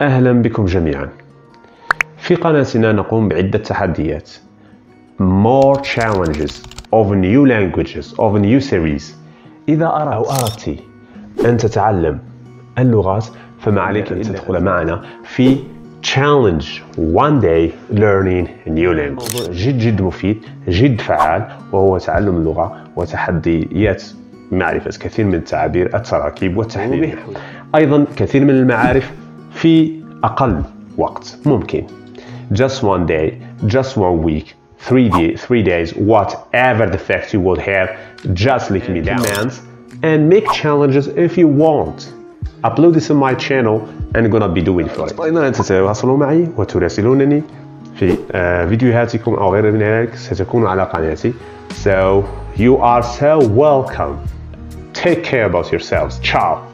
أهلا بكم جميعا. في قناتنا نقوم بعدة تحديات. More challenges of new languages of new series. إذا أو أردت أن تتعلم اللغات فما عليك أن تدخل معنا في challenge one day learning a new language. جد جد مفيد جد فعال وهو تعلم اللغة وتحديات معرفة كثير من التعابير التراكيب والتحليل. أيضا كثير من المعارف في أقل وقت ممكن just one day just one week three, day, three days whatever the fact you would have just leave me down commands and make challenges if you want upload this on my channel and gonna be doing for it أيضا أن تتواصلوا معي وتراسلونني في فيديوهاتكم أو غير من ذلك ستكون على قناتي so you are so welcome take care about yourselves ciao